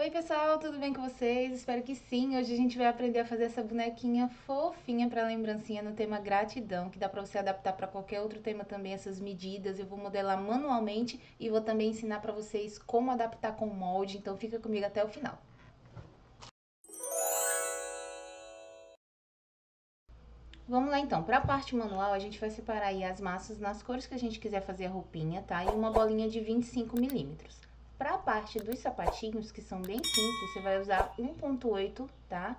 Oi pessoal, tudo bem com vocês? Espero que sim. Hoje a gente vai aprender a fazer essa bonequinha fofinha para lembrancinha no tema gratidão, que dá para você adaptar para qualquer outro tema também essas medidas. Eu vou modelar manualmente e vou também ensinar para vocês como adaptar com molde, então fica comigo até o final. Vamos lá então, para a parte manual a gente vai separar aí as massas nas cores que a gente quiser fazer a roupinha, tá? E uma bolinha de 25 milímetros. Para a parte dos sapatinhos, que são bem simples, você vai usar 1.8, tá?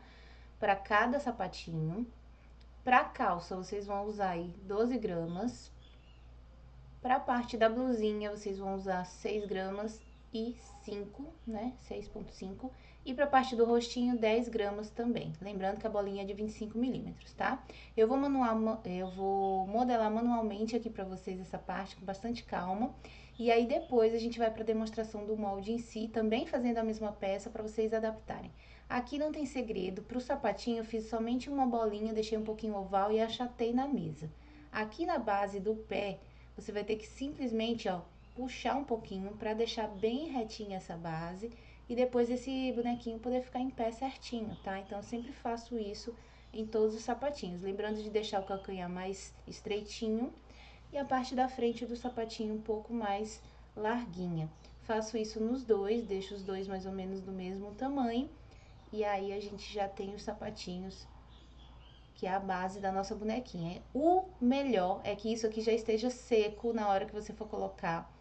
Para cada sapatinho. Para a calça, vocês vão usar aí 12 gramas. Para a parte da blusinha, vocês vão usar 6 gramas e 5, né? 6.5. E para a parte do rostinho, 10 gramas também. Lembrando que a bolinha é de 25 milímetros, tá? Eu vou, manual, eu vou modelar manualmente aqui para vocês essa parte com bastante calma. E aí depois a gente vai para a demonstração do molde em si, também fazendo a mesma peça para vocês adaptarem. Aqui não tem segredo, para o sapatinho eu fiz somente uma bolinha, deixei um pouquinho oval e achatei na mesa. Aqui na base do pé, você vai ter que simplesmente, ó, puxar um pouquinho para deixar bem retinha essa base e depois esse bonequinho poder ficar em pé certinho, tá? Então eu sempre faço isso em todos os sapatinhos, lembrando de deixar o calcanhar mais estreitinho e a parte da frente do sapatinho um pouco mais larguinha. Faço isso nos dois, deixo os dois mais ou menos do mesmo tamanho, e aí a gente já tem os sapatinhos, que é a base da nossa bonequinha. O melhor é que isso aqui já esteja seco na hora que você for colocar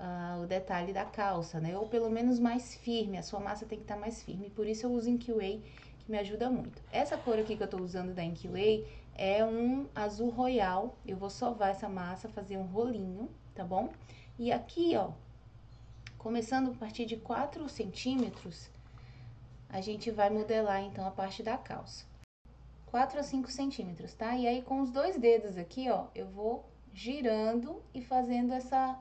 uh, o detalhe da calça, né? Ou pelo menos mais firme, a sua massa tem que estar tá mais firme, por isso eu uso Inkway, que me ajuda muito. Essa cor aqui que eu tô usando da Inkway é um azul royal. Eu vou sovar essa massa, fazer um rolinho, tá bom? E aqui, ó, começando a partir de 4 centímetros, a gente vai modelar, então, a parte da calça. 4 a 5 centímetros, tá? E aí, com os dois dedos aqui, ó, eu vou girando e fazendo essa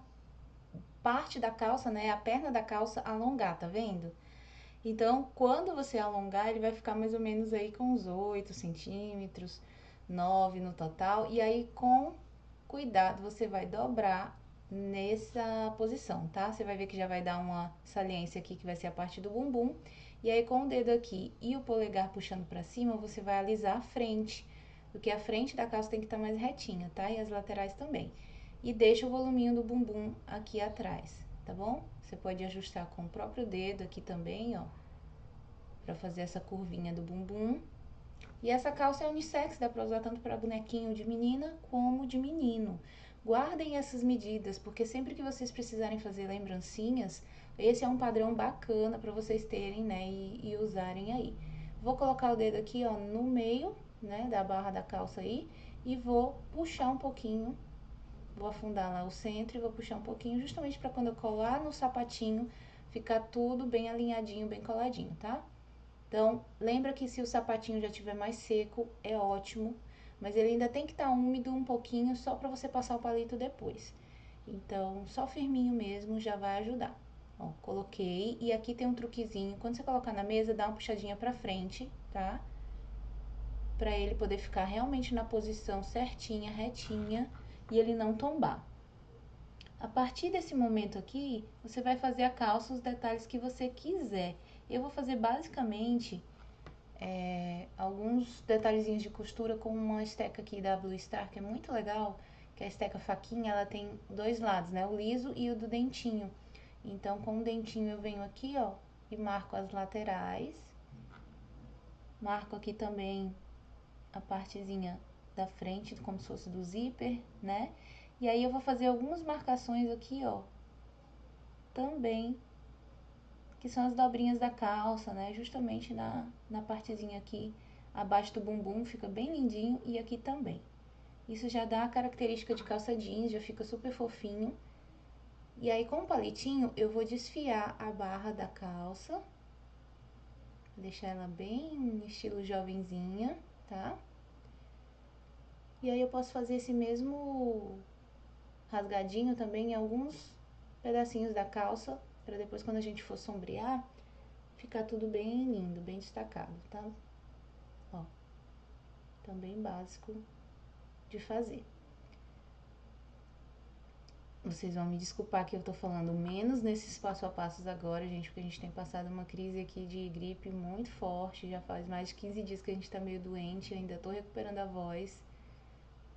parte da calça, né, a perna da calça alongar, tá vendo? Então, quando você alongar, ele vai ficar mais ou menos aí com uns 8 centímetros, 9 no total. E aí, com cuidado, você vai dobrar nessa posição, tá? Você vai ver que já vai dar uma saliência aqui, que vai ser a parte do bumbum. E aí, com o dedo aqui e o polegar puxando pra cima, você vai alisar a frente. Porque a frente da calça tem que estar tá mais retinha, tá? E as laterais também. E deixa o voluminho do bumbum aqui atrás, tá bom? Você pode ajustar com o próprio dedo aqui também, ó. Pra fazer essa curvinha do bumbum. E essa calça é unissex, dá para usar tanto para bonequinho de menina como de menino. Guardem essas medidas, porque sempre que vocês precisarem fazer lembrancinhas, esse é um padrão bacana para vocês terem, né, e, e, usarem aí. Vou colocar o dedo aqui, ó, no meio, né, da barra da calça aí, e vou puxar um pouquinho, vou afundar lá o centro e vou puxar um pouquinho, justamente para quando eu colar no sapatinho, ficar tudo bem alinhadinho, bem coladinho, tá? Então, lembra que se o sapatinho já estiver mais seco, é ótimo, mas ele ainda tem que estar tá úmido um pouquinho só para você passar o palito depois. Então, só firminho mesmo já vai ajudar. Ó, coloquei e aqui tem um truquezinho, quando você colocar na mesa, dá uma puxadinha pra frente, tá? Pra ele poder ficar realmente na posição certinha, retinha e ele não tombar. A partir desse momento aqui, você vai fazer a calça, os detalhes que você quiser. Eu vou fazer basicamente é, alguns detalhezinhos de costura com uma esteca aqui da Blue Star, que é muito legal, que é a esteca faquinha, ela tem dois lados, né? O liso e o do dentinho. Então, com o dentinho eu venho aqui, ó, e marco as laterais. Marco aqui também a partezinha da frente, como se fosse do zíper, né? E aí eu vou fazer algumas marcações aqui, ó, também que são as dobrinhas da calça, né? Justamente na, na partezinha aqui, abaixo do bumbum, fica bem lindinho e aqui também. Isso já dá a característica de calça jeans, já fica super fofinho. E aí, com o palitinho, eu vou desfiar a barra da calça. Deixar ela bem estilo jovenzinha, tá? E aí, eu posso fazer esse mesmo rasgadinho também em alguns pedacinhos da calça para depois quando a gente for sombrear, ficar tudo bem lindo, bem destacado, tá? Ó, também básico de fazer. Vocês vão me desculpar que eu tô falando menos nesses passo a passos agora, gente, porque a gente tem passado uma crise aqui de gripe muito forte. Já faz mais de 15 dias que a gente tá meio doente, ainda tô recuperando a voz.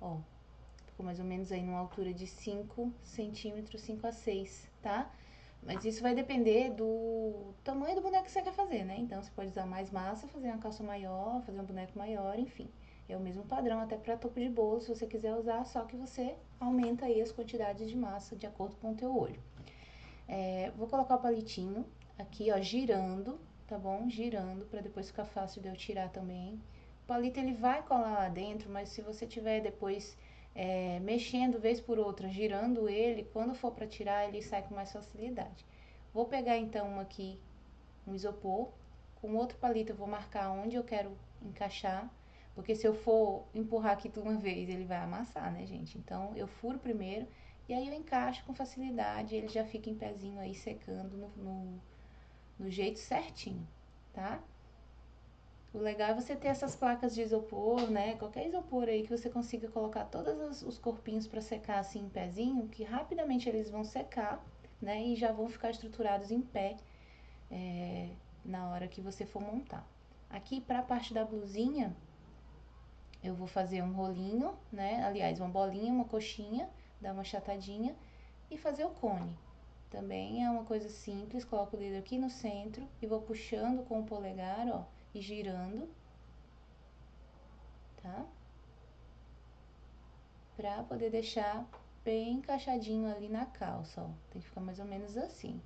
Ó, ficou mais ou menos aí numa altura de 5 centímetros, 5 a 6, tá? Mas isso vai depender do tamanho do boneco que você quer fazer, né? Então você pode usar mais massa, fazer uma calça maior, fazer um boneco maior, enfim. É o mesmo padrão até para topo de bolo, se você quiser usar, só que você aumenta aí as quantidades de massa de acordo com o teu olho. É, vou colocar o palitinho aqui, ó, girando, tá bom? Girando, para depois ficar fácil de eu tirar também. O palito, ele vai colar lá dentro, mas se você tiver depois é, mexendo vez por outra, girando ele, quando for para tirar, ele sai com mais facilidade. Vou pegar então aqui um isopor, com outro palito eu vou marcar onde eu quero encaixar porque se eu for empurrar aqui de uma vez, ele vai amassar, né, gente? Então, eu furo primeiro e aí eu encaixo com facilidade. Ele já fica em pezinho aí, secando no, no, no jeito certinho, tá? O legal é você ter essas placas de isopor, né? Qualquer isopor aí que você consiga colocar todos os corpinhos para secar assim em pezinho, que rapidamente eles vão secar, né? E já vão ficar estruturados em pé é, na hora que você for montar. Aqui para a parte da blusinha, eu vou fazer um rolinho, né? Aliás, uma bolinha, uma coxinha, dar uma chatadinha e fazer o cone. Também é uma coisa simples, coloco o dedo aqui no centro e vou puxando com o polegar, ó, e girando, tá? Pra poder deixar bem encaixadinho ali na calça, ó. Tem que ficar mais ou menos assim.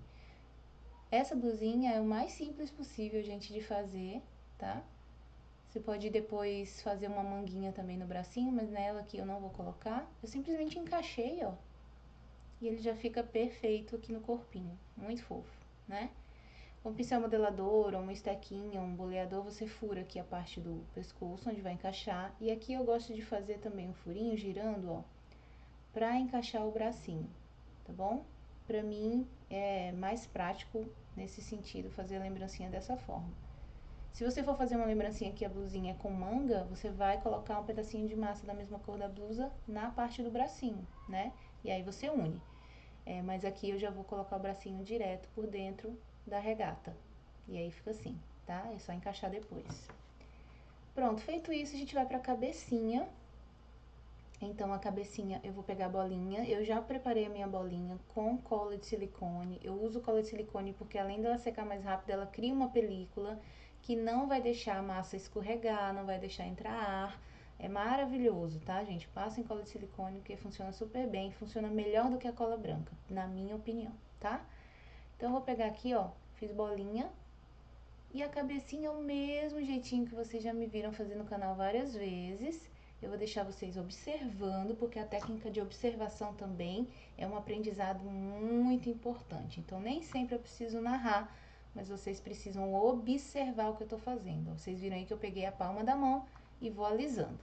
Essa blusinha é o mais simples possível, gente, de fazer, tá? Você pode depois fazer uma manguinha também no bracinho, mas nela aqui eu não vou colocar. Eu simplesmente encaixei, ó. E ele já fica perfeito aqui no corpinho. Muito fofo, né? Um pincel modelador, ou uma estequinha, um boleador, você fura aqui a parte do pescoço, onde vai encaixar. E aqui eu gosto de fazer também um furinho girando, ó, pra encaixar o bracinho, tá bom? Pra mim é mais prático nesse sentido fazer a lembrancinha dessa forma. Se você for fazer uma lembrancinha que a blusinha é com manga, você vai colocar um pedacinho de massa da mesma cor da blusa na parte do bracinho, né? E aí você une. É, mas aqui eu já vou colocar o bracinho direto por dentro da regata. E aí fica assim, tá? É só encaixar depois. Pronto, feito isso, a gente vai pra cabecinha. Então, a cabecinha, eu vou pegar a bolinha. Eu já preparei a minha bolinha com cola de silicone. Eu uso cola de silicone porque além dela secar mais rápido, ela cria uma película que não vai deixar a massa escorregar, não vai deixar entrar ar. É maravilhoso, tá, gente? Passa em cola de silicone que funciona super bem, funciona melhor do que a cola branca, na minha opinião, tá? Então, eu vou pegar aqui, ó, fiz bolinha. E a cabecinha é o mesmo jeitinho que vocês já me viram fazer no canal várias vezes. Eu vou deixar vocês observando, porque a técnica de observação também é um aprendizado muito importante. Então, nem sempre eu preciso narrar mas vocês precisam observar o que eu tô fazendo. Vocês viram aí que eu peguei a palma da mão e vou alisando.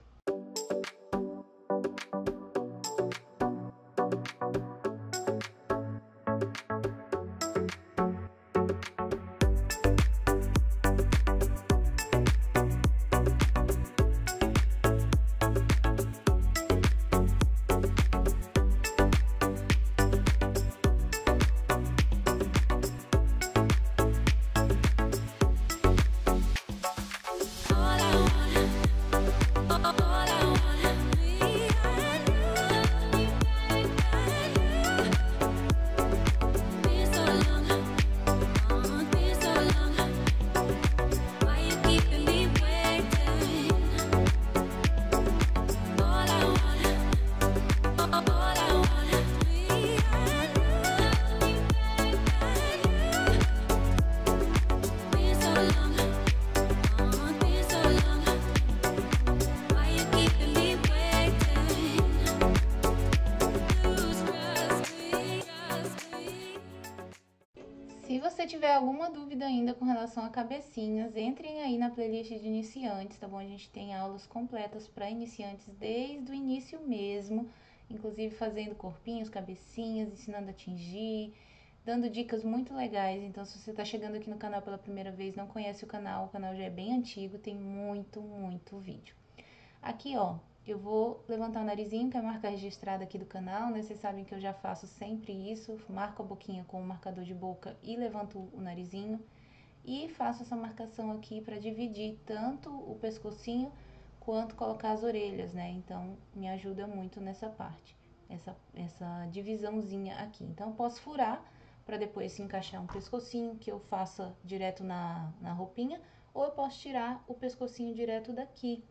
Alguma dúvida ainda com relação a cabecinhas, entrem aí na playlist de iniciantes, tá bom? A gente tem aulas completas para iniciantes desde o início mesmo, inclusive fazendo corpinhos, cabecinhas, ensinando a tingir, dando dicas muito legais. Então, se você está chegando aqui no canal pela primeira vez, não conhece o canal, o canal já é bem antigo, tem muito, muito vídeo. Aqui, ó, eu vou levantar o narizinho, que é a marca registrada aqui do canal, né? Vocês sabem que eu já faço sempre isso, marco a boquinha com o marcador de boca e levanto o narizinho. E faço essa marcação aqui para dividir tanto o pescocinho quanto colocar as orelhas, né? Então, me ajuda muito nessa parte, essa, essa divisãozinha aqui. Então, eu posso furar para depois se encaixar um pescocinho que eu faça direto na, na roupinha, ou eu posso tirar o pescocinho direto daqui,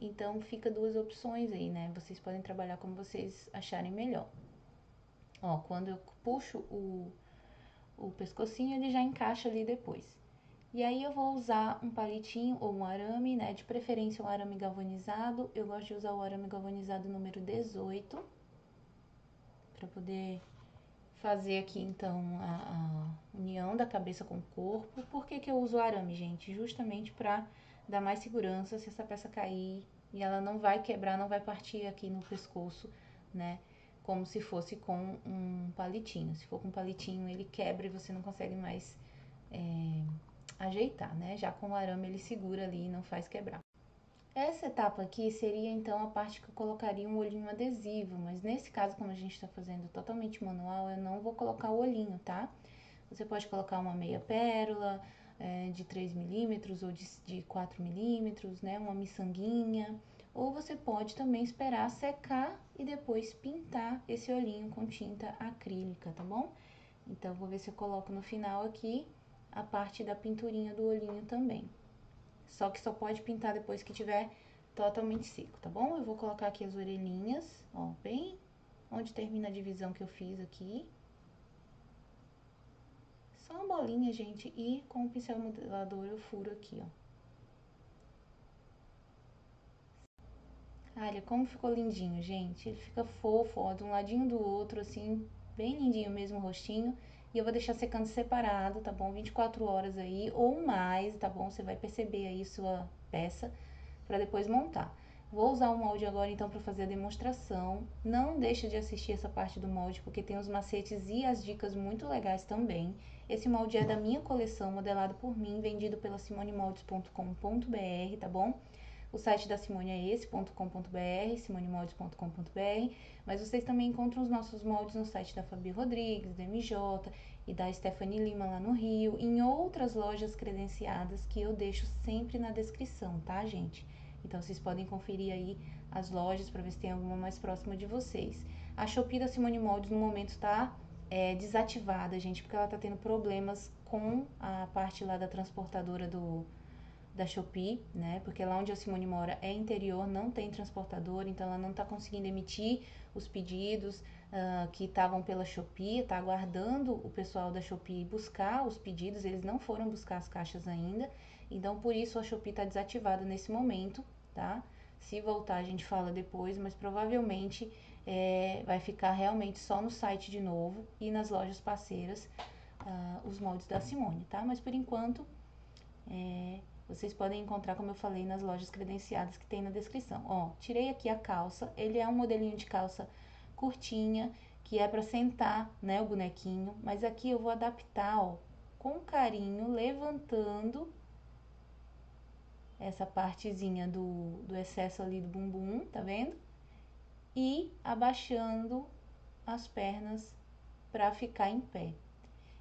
então, fica duas opções aí, né? Vocês podem trabalhar como vocês acharem melhor. Ó, quando eu puxo o, o pescocinho, ele já encaixa ali depois. E aí, eu vou usar um palitinho ou um arame, né? De preferência, um arame galvanizado. Eu gosto de usar o arame galvanizado número 18. Pra poder fazer aqui, então, a, a união da cabeça com o corpo. Por que que eu uso arame, gente? Justamente pra dá mais segurança se essa peça cair e ela não vai quebrar, não vai partir aqui no pescoço, né? Como se fosse com um palitinho. Se for com um palitinho, ele quebra e você não consegue mais é, ajeitar, né? Já com o arame ele segura ali e não faz quebrar. Essa etapa aqui seria então a parte que eu colocaria um olhinho adesivo, mas nesse caso, como a gente está fazendo totalmente manual, eu não vou colocar o olhinho, tá? Você pode colocar uma meia pérola, é, de 3 milímetros ou de, de 4 milímetros, né? Uma miçanguinha. Ou você pode também esperar secar e depois pintar esse olhinho com tinta acrílica, tá bom? Então, vou ver se eu coloco no final aqui a parte da pinturinha do olhinho também. Só que só pode pintar depois que tiver totalmente seco, tá bom? Eu vou colocar aqui as orelhinhas, ó, bem onde termina a divisão que eu fiz aqui. Só uma bolinha, gente, e com o pincel modelador eu furo aqui, ó. Olha como ficou lindinho, gente. Ele fica fofo, ó, de um ladinho do outro, assim, bem lindinho mesmo o rostinho. E eu vou deixar secando separado, tá bom? 24 horas aí ou mais, tá bom? Você vai perceber aí sua peça para depois montar. Vou usar o molde agora então para fazer a demonstração. Não deixe de assistir essa parte do molde porque tem os macetes e as dicas muito legais também. Esse molde é da minha coleção, modelado por mim, vendido pela simonemoldes.com.br, tá bom? O site da Simone é esse.com.br, simonemoldes.com.br, mas vocês também encontram os nossos moldes no site da Fabi Rodrigues, do MJ e da Stephanie Lima lá no Rio, em outras lojas credenciadas que eu deixo sempre na descrição, tá, gente? Então vocês podem conferir aí as lojas para ver se tem alguma mais próxima de vocês. A Shopee da Simone Moldes no momento está é, desativada, gente, porque ela está tendo problemas com a parte lá da transportadora do da Shopee, né? Porque lá onde a Simone mora é interior, não tem transportador, então ela não está conseguindo emitir os pedidos uh, que estavam pela Shopee, está aguardando o pessoal da Shopee buscar os pedidos, eles não foram buscar as caixas ainda, então, por isso a Shopee está desativada nesse momento, tá? Se voltar, a gente fala depois, mas provavelmente é, vai ficar realmente só no site de novo e nas lojas parceiras uh, os moldes da Simone, tá? Mas por enquanto, é, vocês podem encontrar, como eu falei, nas lojas credenciadas que tem na descrição. Ó, tirei aqui a calça, ele é um modelinho de calça curtinha, que é para sentar, né, o bonequinho, mas aqui eu vou adaptar, ó, com carinho, levantando essa partezinha do, do excesso ali do bumbum, tá vendo? E abaixando as pernas para ficar em pé.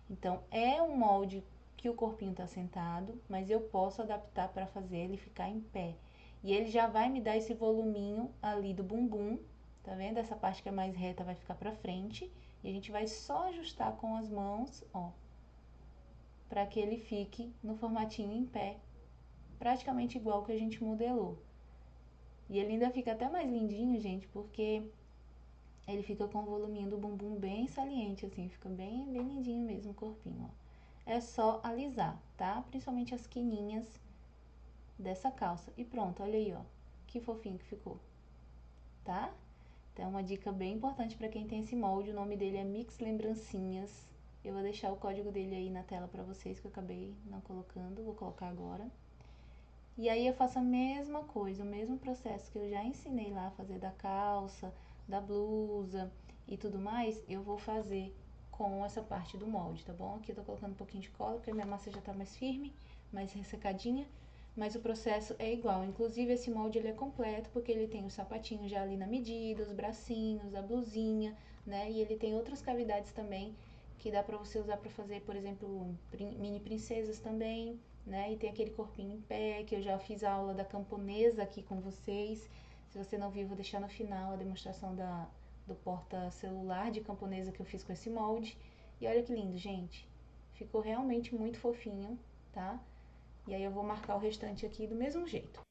Então, é um molde que o corpinho tá sentado, mas eu posso adaptar para fazer ele ficar em pé. E ele já vai me dar esse voluminho ali do bumbum, tá vendo? Essa parte que é mais reta vai ficar para frente. E a gente vai só ajustar com as mãos, ó, para que ele fique no formatinho em pé, praticamente igual que a gente modelou. E ele ainda fica até mais lindinho, gente, porque ele fica com o voluminho do bumbum bem saliente, assim, fica bem, bem lindinho mesmo o corpinho, ó. É só alisar, tá? Principalmente as quininhas dessa calça. E pronto, olha aí, ó, que fofinho que ficou, tá? Então, uma dica bem importante para quem tem esse molde, o nome dele é Mix Lembrancinhas. Eu vou deixar o código dele aí na tela para vocês, que eu acabei não colocando, vou colocar agora. E aí eu faço a mesma coisa, o mesmo processo que eu já ensinei lá a fazer da calça, da blusa e tudo mais, eu vou fazer com essa parte do molde, tá bom? Aqui eu tô colocando um pouquinho de cola, porque a minha massa já tá mais firme, mais ressecadinha, mas o processo é igual. Inclusive, esse molde ele é completo porque ele tem os sapatinhos já ali na medida, os bracinhos, a blusinha, né? E ele tem outras cavidades também que dá para você usar para fazer, por exemplo, mini princesas também, né? E tem aquele corpinho em pé, que eu já fiz a aula da camponesa aqui com vocês. Se você não viu, vou deixar no final a demonstração da, do porta celular de camponesa que eu fiz com esse molde. E olha que lindo, gente. Ficou realmente muito fofinho, tá? E aí eu vou marcar o restante aqui do mesmo jeito.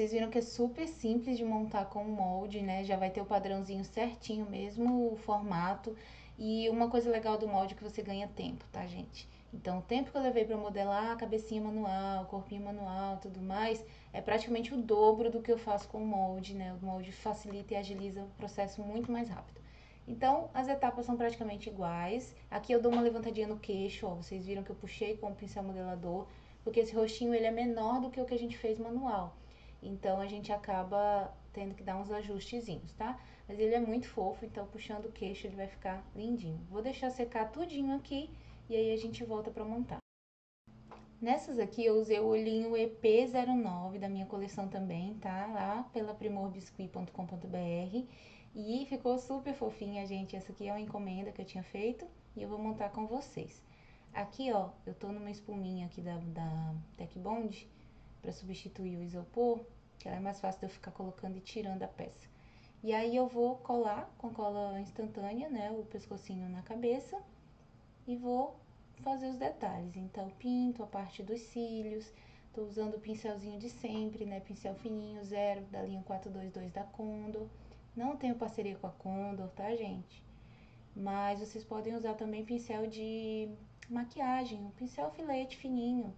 Vocês viram que é super simples de montar com o molde, né? Já vai ter o padrãozinho certinho, mesmo o formato. E uma coisa legal do molde é que você ganha tempo, tá, gente? Então, o tempo que eu levei para modelar a cabecinha manual, corpinho manual, tudo mais, é praticamente o dobro do que eu faço com o molde, né? O molde facilita e agiliza o processo muito mais rápido. Então, as etapas são praticamente iguais. Aqui eu dou uma levantadinha no queixo, ó. Vocês viram que eu puxei com o pincel modelador, porque esse rostinho ele é menor do que o que a gente fez manual. Então a gente acaba tendo que dar uns ajustezinhos, tá? Mas ele é muito fofo, então puxando o queixo ele vai ficar lindinho. Vou deixar secar tudinho aqui e aí a gente volta para montar. Nessas aqui eu usei o olhinho EP09 da minha coleção também, tá? Lá pela primorbiscuit.com.br e ficou super fofinha, gente. Essa aqui é uma encomenda que eu tinha feito e eu vou montar com vocês. Aqui, ó, eu tô numa espuminha aqui da, da Tech Bond para substituir o isopor, que é mais fácil de eu ficar colocando e tirando a peça. E aí eu vou colar com cola instantânea, né, o pescocinho na cabeça e vou fazer os detalhes. Então, pinto a parte dos cílios, tô usando o pincelzinho de sempre, né, pincel fininho, zero, da linha 422 da Condor. Não tenho parceria com a Condor, tá, gente? Mas vocês podem usar também pincel de maquiagem, um pincel filete fininho,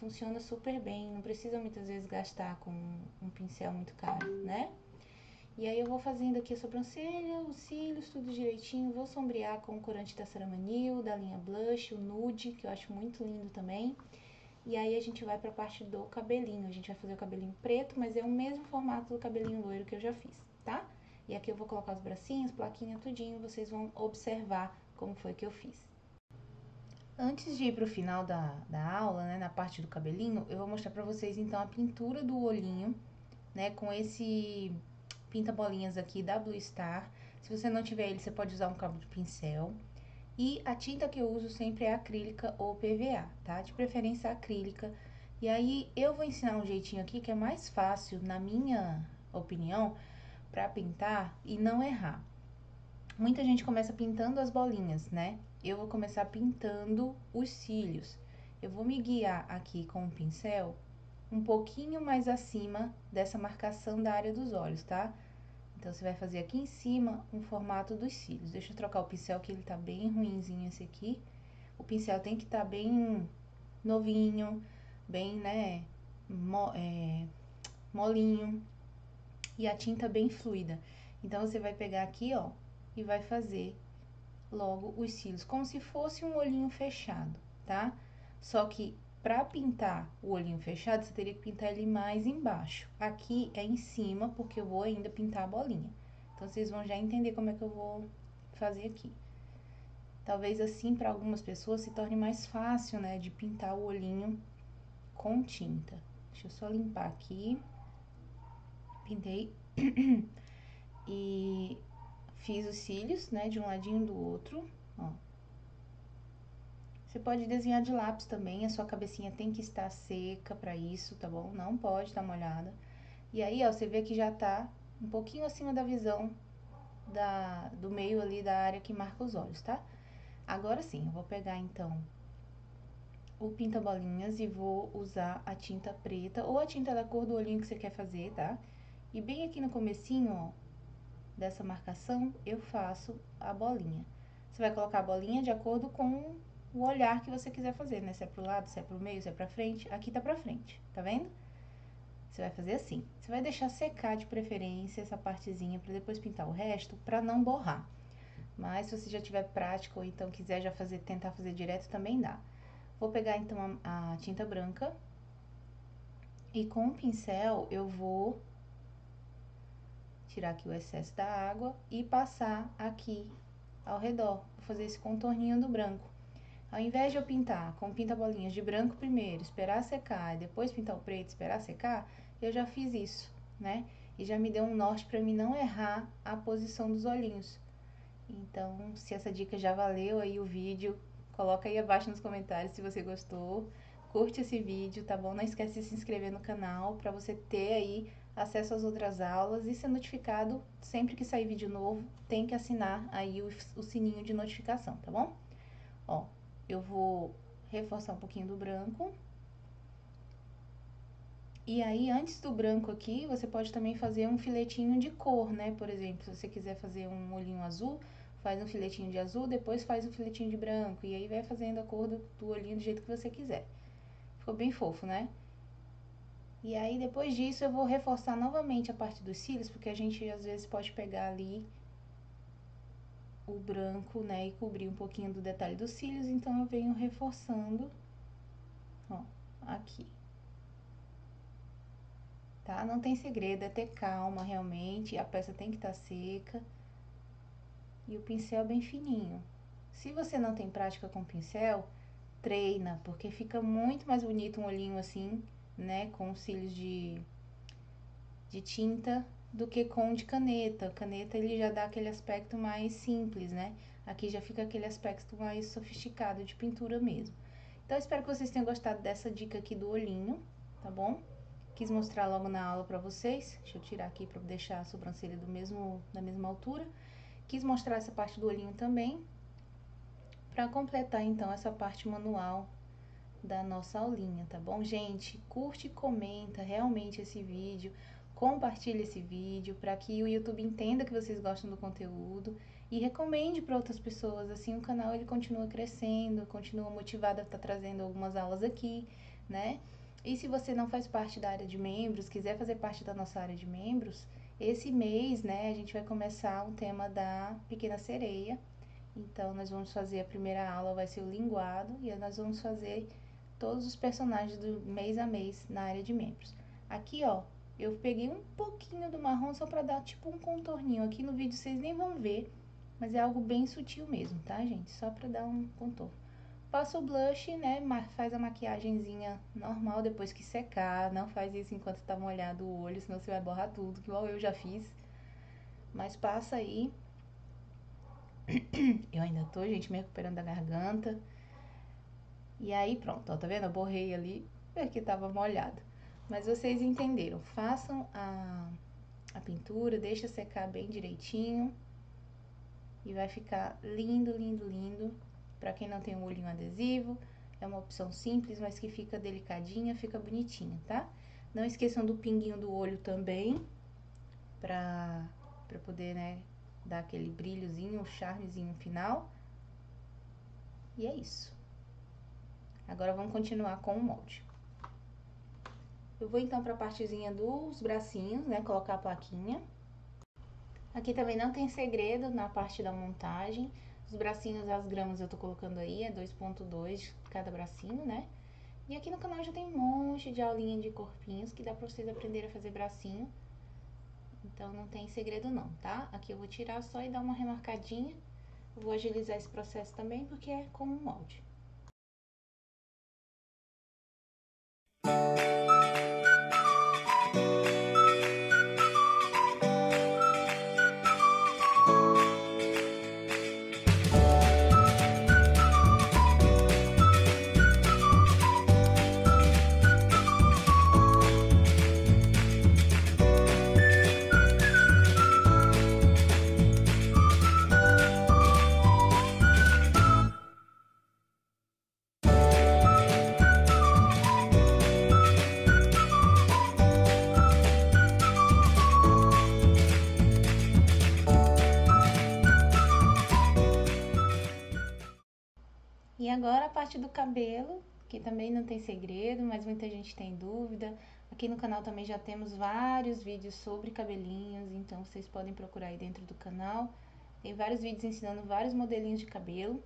funciona super bem, não precisa muitas vezes gastar com um pincel muito caro, né? E aí eu vou fazendo aqui a sobrancelha, os cílios, tudo direitinho, vou sombrear com o corante da Ceramanil, da linha Blush, o Nude, que eu acho muito lindo também. E aí a gente vai pra parte do cabelinho, a gente vai fazer o cabelinho preto, mas é o mesmo formato do cabelinho loiro que eu já fiz, tá? E aqui eu vou colocar os bracinhos, plaquinha, tudinho, vocês vão observar como foi que eu fiz. Antes de ir para o final da, da aula, né, na parte do cabelinho, eu vou mostrar para vocês então a pintura do olhinho, né, com esse pinta-bolinhas aqui da Blue Star. Se você não tiver ele, você pode usar um cabo de pincel. E a tinta que eu uso sempre é acrílica ou PVA, tá? De preferência acrílica. E aí eu vou ensinar um jeitinho aqui que é mais fácil, na minha opinião, para pintar e não errar. Muita gente começa pintando as bolinhas, né? eu vou começar pintando os cílios. Eu vou me guiar aqui com o pincel um pouquinho mais acima dessa marcação da área dos olhos, tá? Então, você vai fazer aqui em cima um formato dos cílios. Deixa eu trocar o pincel, que ele tá bem ruinzinho esse aqui. O pincel tem que estar tá bem novinho, bem, né, mo é, molinho. E a tinta bem fluida. Então, você vai pegar aqui, ó, e vai fazer logo os cílios, como se fosse um olhinho fechado, tá? Só que para pintar o olhinho fechado, você teria que pintar ele mais embaixo. Aqui é em cima, porque eu vou ainda pintar a bolinha. Então, vocês vão já entender como é que eu vou fazer aqui. Talvez assim, para algumas pessoas, se torne mais fácil, né, de pintar o olhinho com tinta. Deixa eu só limpar aqui. Pintei. e fiz os cílios, né, de um ladinho do outro, ó. Você pode desenhar de lápis também, a sua cabecinha tem que estar seca para isso, tá bom? Não pode estar molhada. E aí, ó, você vê que já tá um pouquinho acima da visão da, do meio ali da área que marca os olhos, tá? Agora sim, eu vou pegar então o pinta-bolinhas e vou usar a tinta preta ou a tinta da cor do olhinho que você quer fazer, tá? E bem aqui no comecinho, ó, dessa marcação, eu faço a bolinha. Você vai colocar a bolinha de acordo com o olhar que você quiser fazer, né? Se é pro lado, se é pro meio, se é pra frente. Aqui tá pra frente, tá vendo? Você vai fazer assim. Você vai deixar secar de preferência essa partezinha pra depois pintar o resto, pra não borrar. Mas se você já tiver prática ou então quiser já fazer, tentar fazer direto, também dá. Vou pegar então a, a tinta branca e com o pincel eu vou tirar aqui o excesso da água e passar aqui ao redor, vou fazer esse contorninho do branco. Ao invés de eu pintar com pinta-bolinhas de branco primeiro, esperar secar e depois pintar o preto, esperar secar, eu já fiz isso, né? E já me deu um norte para mim não errar a posição dos olhinhos. Então, se essa dica já valeu aí o vídeo, coloca aí abaixo nos comentários se você gostou. Curte esse vídeo, tá bom? Não esquece de se inscrever no canal para você ter aí acesso às outras aulas e ser notificado sempre que sair vídeo novo, tem que assinar aí o, o sininho de notificação, tá bom? Ó, eu vou reforçar um pouquinho do branco. E aí, antes do branco aqui, você pode também fazer um filetinho de cor, né? Por exemplo, se você quiser fazer um olhinho azul, faz um filetinho de azul, depois faz um filetinho de branco. E aí vai fazendo a cor do, do olhinho do jeito que você quiser. Ficou bem fofo, né? E aí, depois disso, eu vou reforçar novamente a parte dos cílios, porque a gente, às vezes, pode pegar ali o branco, né, e cobrir um pouquinho do detalhe dos cílios, então eu venho reforçando, ó, aqui. Tá? Não tem segredo, é ter calma, realmente, a peça tem que estar tá seca. E o pincel bem fininho. Se você não tem prática com pincel, treina, porque fica muito mais bonito um olhinho assim, né, com cílios de, de tinta do que com de caneta. Caneta ele já dá aquele aspecto mais simples, né? Aqui já fica aquele aspecto mais sofisticado de pintura mesmo. Então, espero que vocês tenham gostado dessa dica aqui do olhinho, tá bom? Quis mostrar logo na aula pra vocês. Deixa eu tirar aqui pra deixar a sobrancelha do mesmo, da mesma altura. Quis mostrar essa parte do olhinho também, pra completar, então, essa parte manual da nossa aulinha, tá bom? Gente, curte e comenta realmente esse vídeo, compartilhe esse vídeo para que o YouTube entenda que vocês gostam do conteúdo e recomende para outras pessoas, assim o canal ele continua crescendo, continua motivado a estar tá trazendo algumas aulas aqui, né? E se você não faz parte da área de membros, quiser fazer parte da nossa área de membros, esse mês, né, a gente vai começar o tema da Pequena Sereia. Então, nós vamos fazer a primeira aula, vai ser o linguado, e nós vamos fazer todos os personagens do mês a mês na área de membros. Aqui, ó, eu peguei um pouquinho do marrom só pra dar tipo um contorninho. Aqui no vídeo vocês nem vão ver, mas é algo bem sutil mesmo, tá, gente? Só pra dar um contorno. Passa o blush, né, faz a maquiagemzinha normal depois que secar. Não faz isso enquanto tá molhado o olho, senão você vai borrar tudo, igual eu já fiz. Mas passa aí. Eu ainda tô, gente, me recuperando da garganta. E aí, pronto, ó, tá vendo? Eu borrei ali porque tava molhado. Mas vocês entenderam. Façam a, a pintura, deixa secar bem direitinho. E vai ficar lindo, lindo, lindo. Pra quem não tem um olhinho adesivo, é uma opção simples, mas que fica delicadinha, fica bonitinha, tá? Não esqueçam do pinguinho do olho também, pra, pra poder, né, dar aquele brilhozinho, o charmezinho final. E é isso. Agora vamos continuar com o molde. Eu vou então para a partezinha dos bracinhos, né, colocar a plaquinha. Aqui também não tem segredo na parte da montagem. Os bracinhos, as gramas eu tô colocando aí, é 2.2 cada bracinho, né? E aqui no canal já tem um monte de aulinha de corpinhos que dá pra vocês aprenderem a fazer bracinho. Então não tem segredo não, tá? Aqui eu vou tirar só e dar uma remarcadinha. Vou agilizar esse processo também porque é como um molde. E agora a parte do cabelo, que também não tem segredo, mas muita gente tem dúvida. Aqui no canal também já temos vários vídeos sobre cabelinhos, então vocês podem procurar aí dentro do canal. Tem vários vídeos ensinando vários modelinhos de cabelo.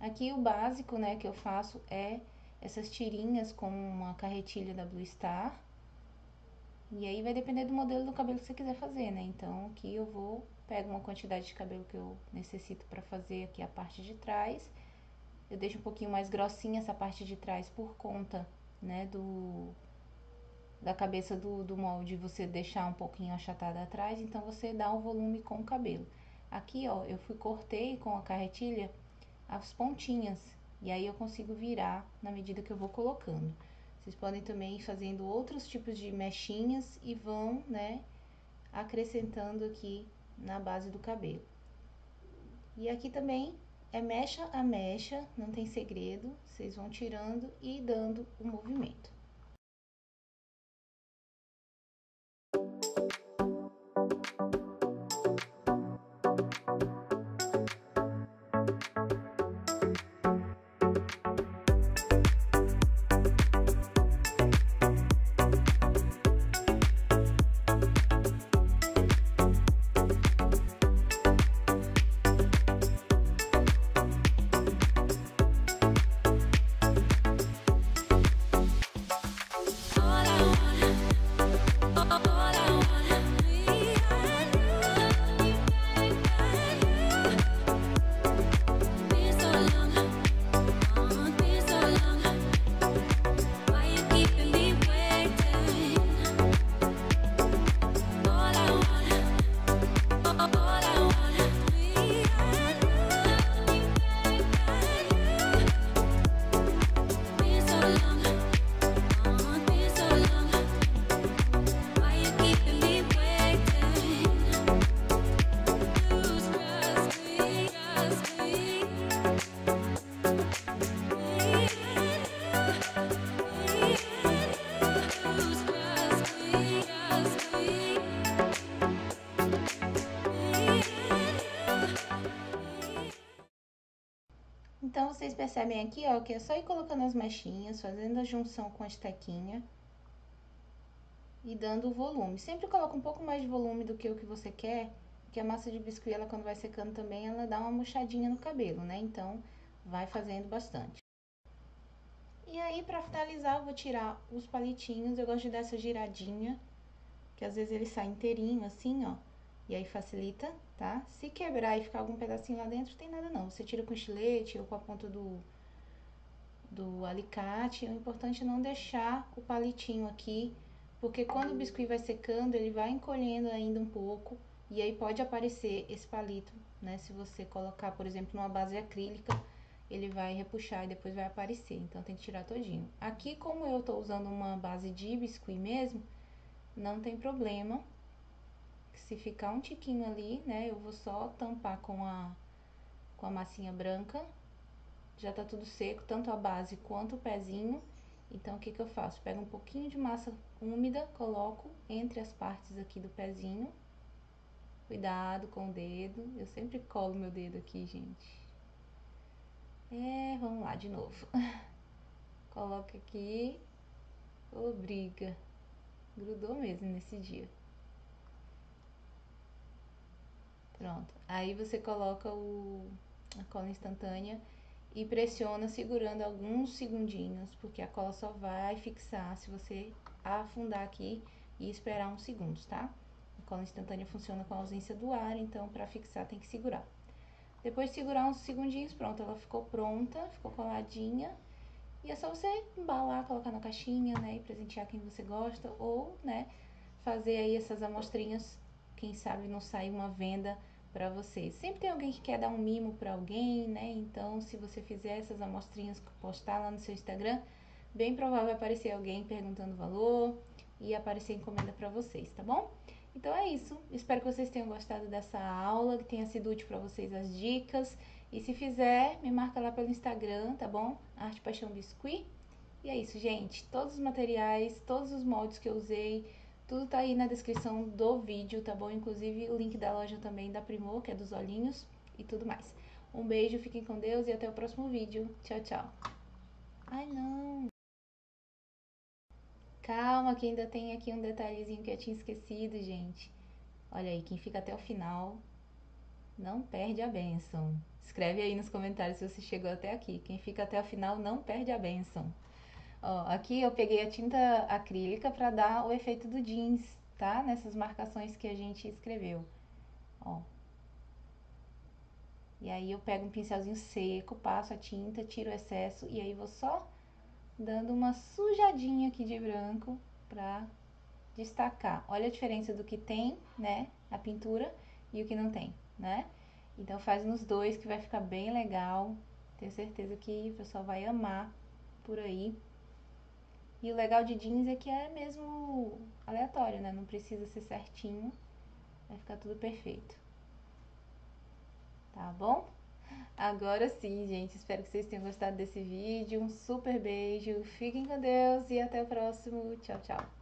Aqui o básico, né, que eu faço é essas tirinhas com uma carretilha da Blue Star. E aí vai depender do modelo do cabelo que você quiser fazer, né? Então aqui eu vou, pego uma quantidade de cabelo que eu necessito para fazer aqui a parte de trás eu deixo um pouquinho mais grossinha essa parte de trás por conta, né, do da cabeça do, do molde, você deixar um pouquinho achatada atrás, então você dá um volume com o cabelo. Aqui, ó, eu fui cortei com a carretilha as pontinhas, e aí eu consigo virar na medida que eu vou colocando. Vocês podem também ir fazendo outros tipos de mechinhas e vão, né, acrescentando aqui na base do cabelo. E aqui também é mecha a mecha, não tem segredo, vocês vão tirando e dando o movimento. Percebem aqui, ó, que é só ir colocando as mechinhas, fazendo a junção com a estequinha e dando volume. Sempre coloca um pouco mais de volume do que o que você quer, porque a massa de biscuit, ela quando vai secando também, ela dá uma murchadinha no cabelo, né? Então, vai fazendo bastante. E aí, pra finalizar, eu vou tirar os palitinhos, eu gosto de dar essa giradinha, que às vezes ele sai inteirinho assim, ó. E aí facilita, tá? Se quebrar e ficar algum pedacinho lá dentro, tem nada não. Você tira com estilete ou com a ponta do, do alicate. O importante é não deixar o palitinho aqui, porque quando o biscuit vai secando, ele vai encolhendo ainda um pouco. E aí pode aparecer esse palito, né? Se você colocar, por exemplo, numa base acrílica, ele vai repuxar e depois vai aparecer. Então tem que tirar todinho. Aqui, como eu tô usando uma base de biscuit mesmo, não tem problema se ficar um tiquinho ali, né, eu vou só tampar com a, com a massinha branca. Já tá tudo seco, tanto a base quanto o pezinho. Então, o que que eu faço? Pego um pouquinho de massa úmida, coloco entre as partes aqui do pezinho. Cuidado com o dedo. Eu sempre colo meu dedo aqui, gente. É, vamos lá de novo. Coloca aqui. Obriga. Grudou mesmo nesse dia. Pronto. Aí você coloca o, a cola instantânea e pressiona segurando alguns segundinhos, porque a cola só vai fixar se você afundar aqui e esperar uns segundos, tá? A cola instantânea funciona com a ausência do ar, então para fixar tem que segurar. Depois de segurar uns segundinhos, pronto, ela ficou pronta, ficou coladinha. E é só você embalar, colocar na caixinha, né, e presentear quem você gosta, ou, né, fazer aí essas amostrinhas, quem sabe não sair uma venda para vocês. Sempre tem alguém que quer dar um mimo para alguém, né? Então, se você fizer essas amostrinhas, postar lá no seu Instagram, bem provável aparecer alguém perguntando valor e aparecer encomenda para vocês, tá bom? Então é isso. Espero que vocês tenham gostado dessa aula, que tenha sido útil para vocês as dicas. E se fizer, me marca lá pelo Instagram, tá bom? Arte Paixão Biscuit. E é isso, gente. Todos os materiais, todos os moldes que eu usei, tudo tá aí na descrição do vídeo, tá bom? Inclusive o link da loja também da Primor, que é dos olhinhos e tudo mais. Um beijo, fiquem com Deus e até o próximo vídeo. Tchau, tchau. Ai, não. Calma, que ainda tem aqui um detalhezinho que eu tinha esquecido, gente. Olha aí, quem fica até o final não perde a benção. Escreve aí nos comentários se você chegou até aqui. Quem fica até o final não perde a benção. Ó, aqui eu peguei a tinta acrílica para dar o efeito do jeans, tá? Nessas marcações que a gente escreveu. Ó. E aí eu pego um pincelzinho seco, passo a tinta, tiro o excesso e aí vou só dando uma sujadinha aqui de branco pra destacar. Olha a diferença do que tem, né, a pintura e o que não tem, né? Então faz nos dois que vai ficar bem legal. Tenho certeza que o pessoal vai amar por aí. E o legal de jeans é que é mesmo aleatório, né? Não precisa ser certinho. Vai ficar tudo perfeito. Tá bom? Agora sim, gente. Espero que vocês tenham gostado desse vídeo. Um super beijo. Fiquem com Deus e até o próximo. Tchau, tchau.